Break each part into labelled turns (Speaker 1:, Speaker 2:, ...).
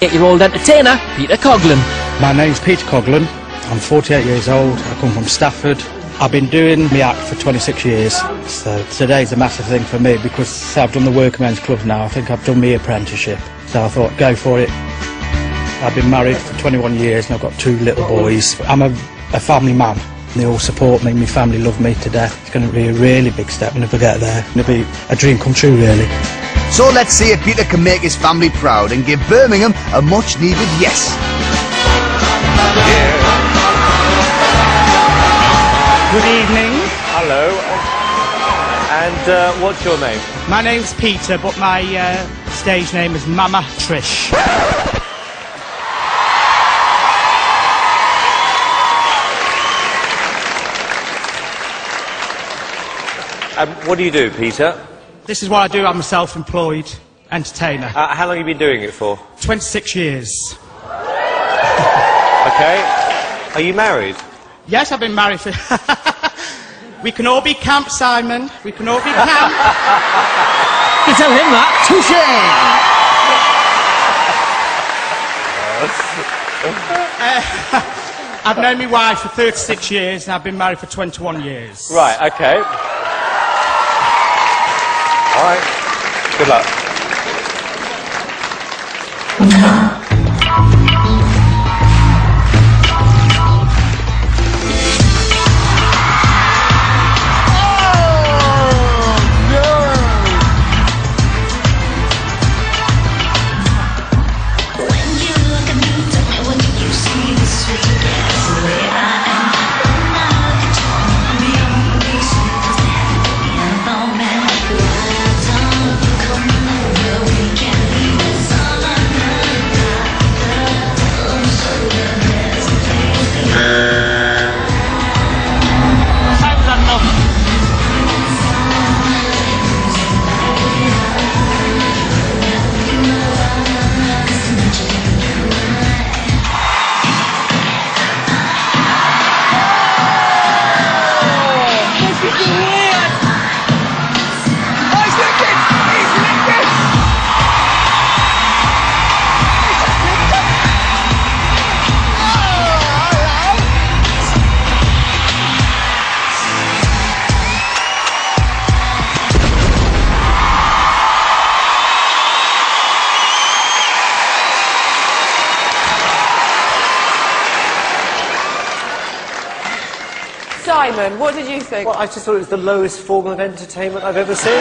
Speaker 1: Eight-year-old entertainer, Peter Coughlan.
Speaker 2: My name's Peter Coughlan. I'm 48 years old. I come from Stafford. I've been doing my act for 26 years. So today's a massive thing for me because I've done the Workmen's Men's Club now. I think I've done my apprenticeship. So I thought, go for it. I've been married for 21 years and I've got two little boys. I'm a, a family man. They all support me. My family love me to death. It's going to be a really big step and if I get there, it'll be a dream come true really.
Speaker 3: So let's see if Peter can make his family proud and give Birmingham a much needed yes.
Speaker 4: Good evening.
Speaker 5: Hello. And uh, what's your name?
Speaker 4: My name's Peter, but my uh, stage name is Mama Trish.
Speaker 5: Um, what do you do, Peter?
Speaker 4: This is what I do. I'm a self-employed entertainer.
Speaker 5: Uh, how long have you been doing it for?
Speaker 4: 26 years.
Speaker 5: Okay. Are you married?
Speaker 4: Yes, I've been married for... we can all be camp, Simon. We can all be camp.
Speaker 1: You tell him that. Touche!
Speaker 4: I've known my wife for 36 years and I've been married for 21 years.
Speaker 5: Right, okay. All right. Good luck.
Speaker 6: Simon, what did you think?
Speaker 5: Well, I just thought it was the lowest form of entertainment I've ever seen.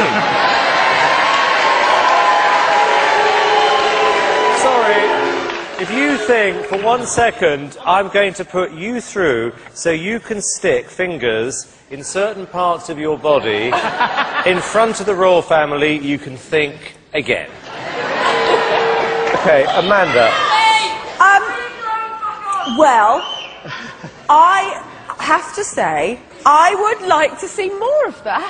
Speaker 5: Sorry. If you think for one second I'm going to put you through so you can stick fingers in certain parts of your body in front of the royal family, you can think again. Okay, Amanda.
Speaker 6: Um, well, I have to say, I would like to see more of that.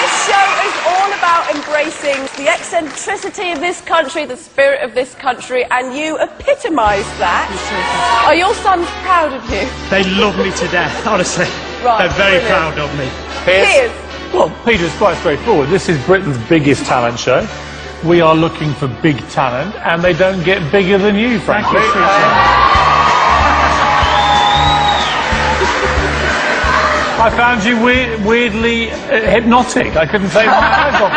Speaker 6: This show is all about embracing the eccentricity of this country, the spirit of this country, and you epitomise that. Are your sons proud of you?
Speaker 4: They love me to death, honestly.
Speaker 6: Right,
Speaker 4: They're very
Speaker 6: brilliant.
Speaker 4: proud of me.
Speaker 6: Piers,
Speaker 7: Well, Peter, it's quite straightforward. This is Britain's biggest talent show. We are looking for big talent, and they don't get bigger than you, frankly. I found you weir- weirdly uh, hypnotic. I couldn't take my eyes off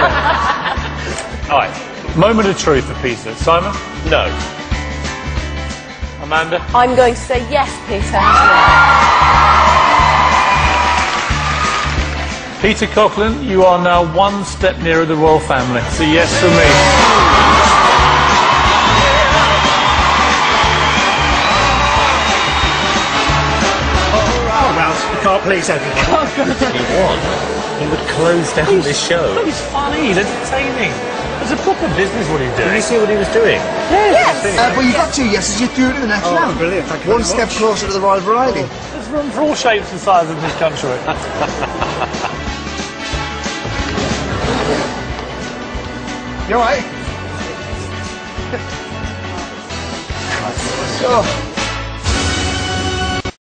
Speaker 7: it. All right, moment of truth for Peter. Simon?
Speaker 5: No.
Speaker 7: Amanda?
Speaker 6: I'm going to say yes, Peter.
Speaker 7: Peter Coughlan, you are now one step nearer the royal family. So yes for me.
Speaker 4: Oh, well, you can't please everyone.
Speaker 5: He won. He would close down this show.
Speaker 7: He's funny, he's entertaining. It's a proper business what he's doing.
Speaker 5: Did
Speaker 7: doing.
Speaker 5: you see what he was doing?
Speaker 3: Uh, but you got two yeses, you're through to the next round.
Speaker 4: brilliant, thank you
Speaker 3: One
Speaker 4: very
Speaker 3: step
Speaker 4: much.
Speaker 3: closer to the Royal Variety.
Speaker 7: There's room for all shapes and sizes in this country.
Speaker 3: You alright? oh.